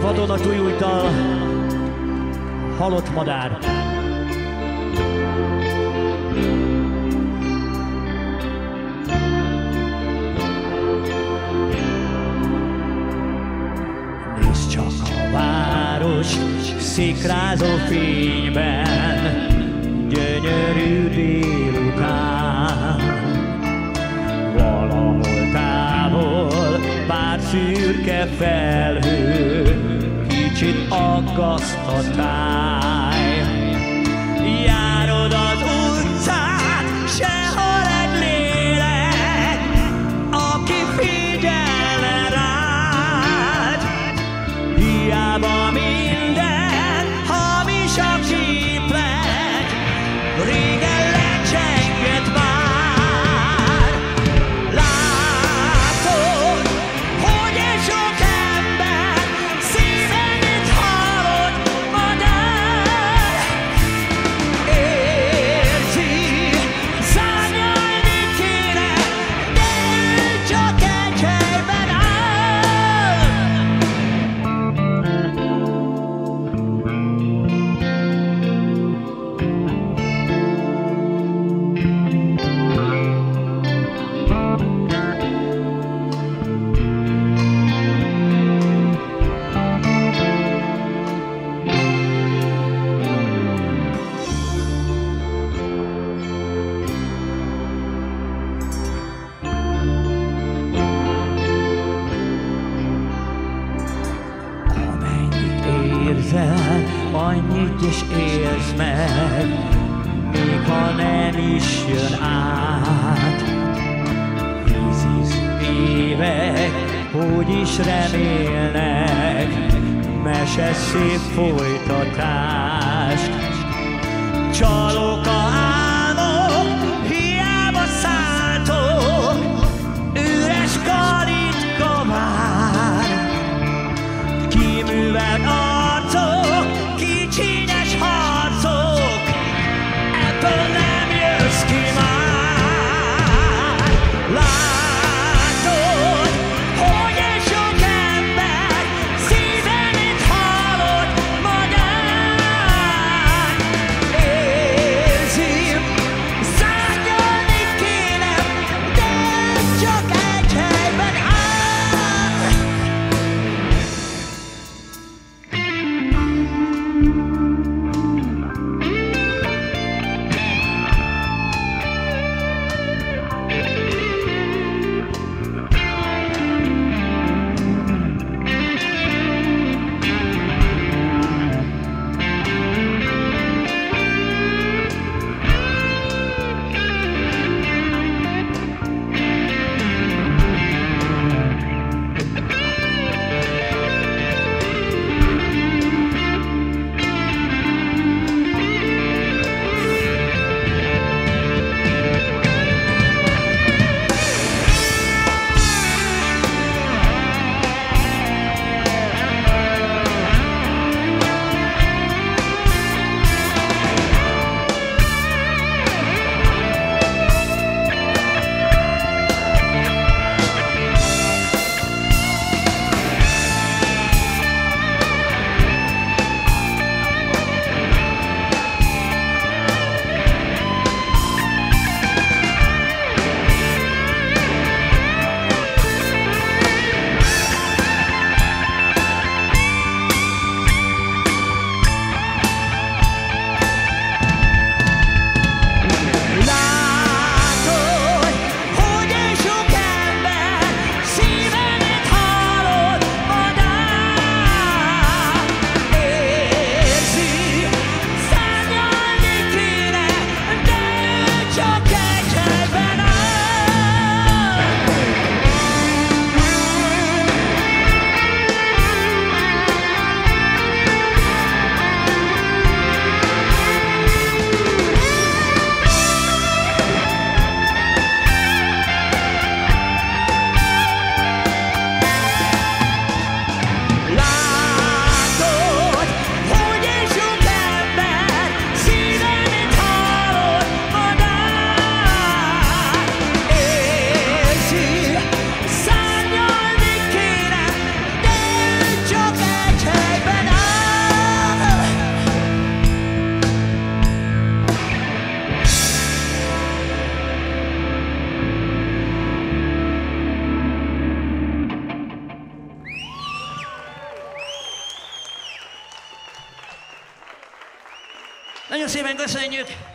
vadonatúj újtal, halott madár. Nézd csak a város szikrázó fényben, gyönyörű délután. Valahol távol pár szürke felhő, kicsit aggaszt a annyit is érz meg, még ha nem is jön át. Vízis évek, hogy is remélnek, mese szép folytatást. Csalok szépen köszönjük!